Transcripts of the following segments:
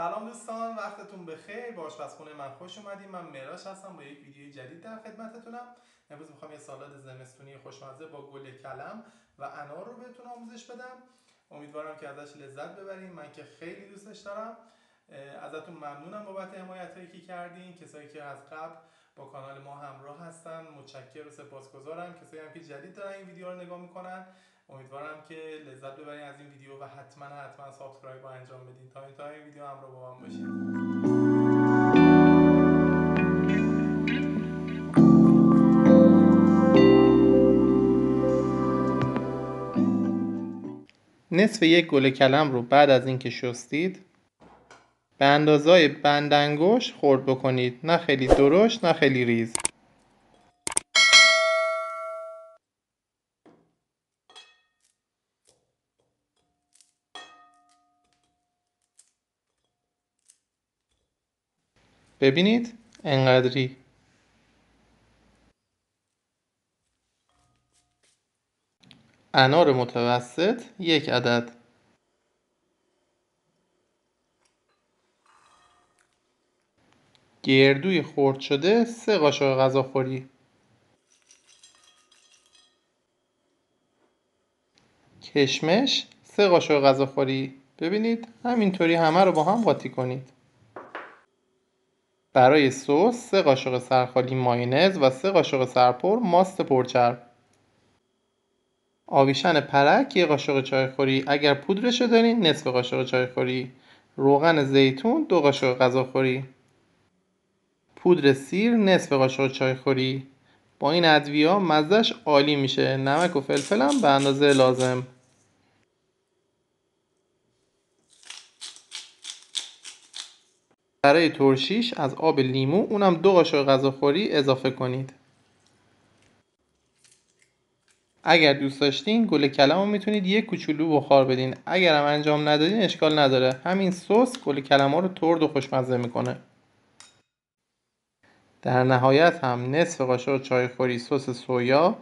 سلام دوستان وقتتون بخیر. با آشپزخونه من خوش اومدیم من مراش هستم. با یک ویدیوی جدید در خدمتتونم. امروز می‌خوام یه سالاد زمستونی خوشمزه با گل کلم و انار رو بهتون آموزش بدم. امیدوارم که ازش لذت ببریم من که خیلی دوستش دارم. ازتون ممنونم بابت حمایت هایی که کردین. کسایی که از قبل با کانال ما همراه هستن متشکر و سپاسگزارم. کسایی هم که جدید دارن این ویدیو رو نگاه می‌کنن. امیدوارم که لذت ببرین از این ویدیو و حتما حتما subscribe رو انجام بدین. تا تا این ویدیو همراه با من باشید نصف یک گل کلم رو بعد از اینکه شستید به اندازه‌ی بند انگشت خورد بکنید. نه خیلی درشت نه خیلی ریز. ببینید انقدری. انار متوسط یک عدد. گردوی خرد شده سه قاشق غذاخوری کشمش سه قاشق غذاخوری ببینید همینطوری همه رو با هم قاطی کنید. برای سس سه قاشق سرخالی ماینز و سه قاشق سرپر ماست پرچرب. آویشن پرک یک قاشق چایخوری. اگر پودرشو دارین نصف قاشق چایخوری. روغن زیتون دو قاشق غذاخوری. پودر سیر نصف قاشق چایخوری. با این ادویه مزهش عالی میشه. نمک و فلفل هم به اندازه لازم. برای ترشیش از آب لیمو اونم دو قاشق غذاخوری اضافه کنید. اگر دوست داشتین گل کلم رو می‌تونید یک کوچولو بخار بدین. اگر هم انجام ندادین اشکال نداره. همین سس گل کلم رو ترد و خوشمزه می‌کنه. در نهایت هم نصف قاشق چایخوری سس سویا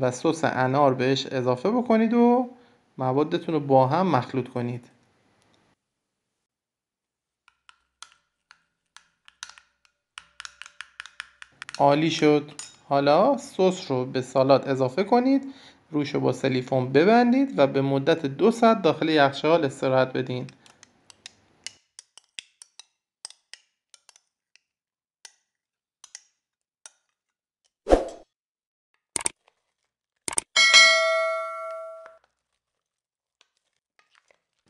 و سس انار بهش اضافه بکنید و موادتون رو با هم مخلوط کنید. عالی شد. حالا سس رو به سالاد اضافه کنید روش رو با سلیفون ببندید و به مدت دو ساعت داخل یخچال استراحت بدین.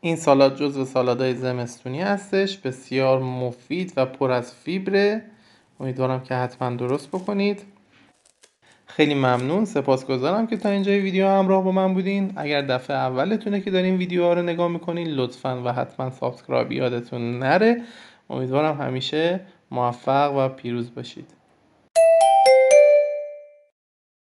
این سالاد جزو سالادهای زمستونی هستش بسیار مفید و پر از فیبره. امیدوارم که حتما درست بکنید. خیلی ممنون. سپاسگزارم که تا اینجای ویدیو همراه با من بودین. اگر دفعه اولتونه که دارین ویدیو ها رو نگاه می‌کنین لطفا و حتما سابسکرایب یادتون نره. امیدوارم همیشه موفق و پیروز باشید.